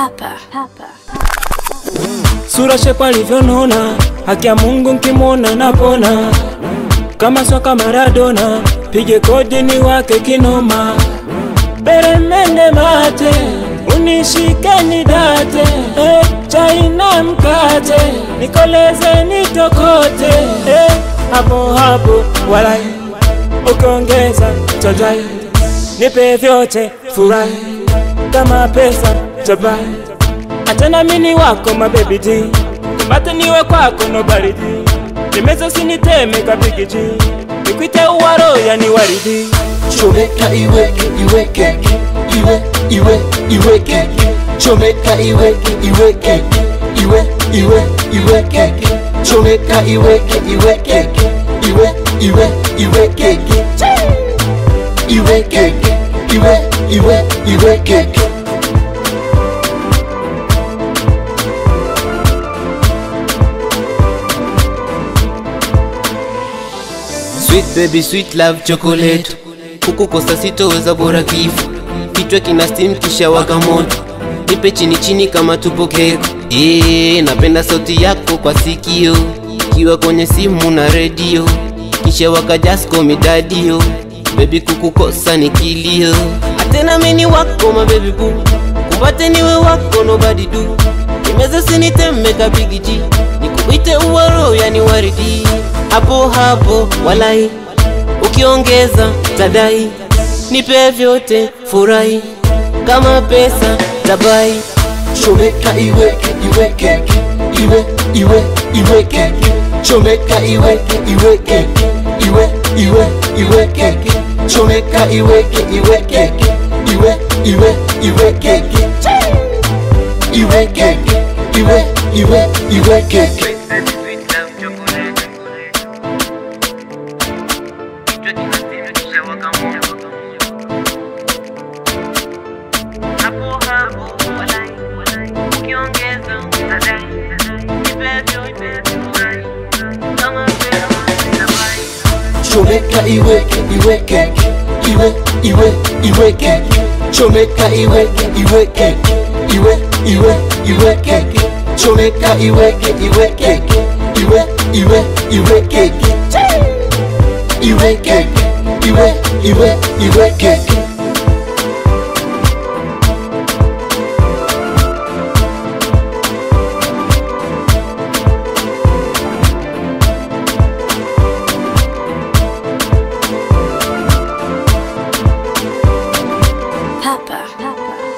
Papa. Papa. sura shepu alivyonona, haki ya Mungu nkimwona napona, kama soka Maradona, pige kodi ni wake kinoma, peremende mate unishike nidate, eh, chai na mkate nikoleze nitokote, eh, hapo hapo walai, ukiongeza chojai nipe vyote furahi, kama pesa tabai Atena mini wako mabebi G. Mate niwe kwako no baridi. Nimeza siniteme kabigiji Nikwite uwaro ya ni waridi. Chomeka iweke iweke iwe iwe iweke Chomeka iweke iweke iwe iwe iweke Chomeka iweke iweke iwe iwe iweke Iweke iwe iwe iweke Sweet baby, sweet love chocolate. Kukukosa sitoweza bora kifo. Kichwa kina steam kisha waka moto. Nipe chini chini kama tupo keko. Eee, napenda sauti yako kwa sikio. Kiwa kwenye simu na redio. Kisha waka just call me daddy yo, Baby kukukosa ni kilio. Atena mini wako ma baby boo. kupate niwe wako nobody do. Nimeza sinitemeka bigiji, Nikuite uwaro yani waridi. Hapo hapo walai. Ukiongeza tadai. Nipe vyote furahi. Kama pesa tabai. Chomeka iweke iweke iwe iwe iweke Chomeka iweke iweke iwe iwe iweke Chomeka iweke iweke iwe iwe iweke Iweke iwe iwe iweke Chomeka iweke iweke iwe iwe iweke Chomeka iweke iweke iwe iwe iweke Chomeka iweke iweke iwe iwe iweke Iweke iwe iwe iweke Papa. Papa.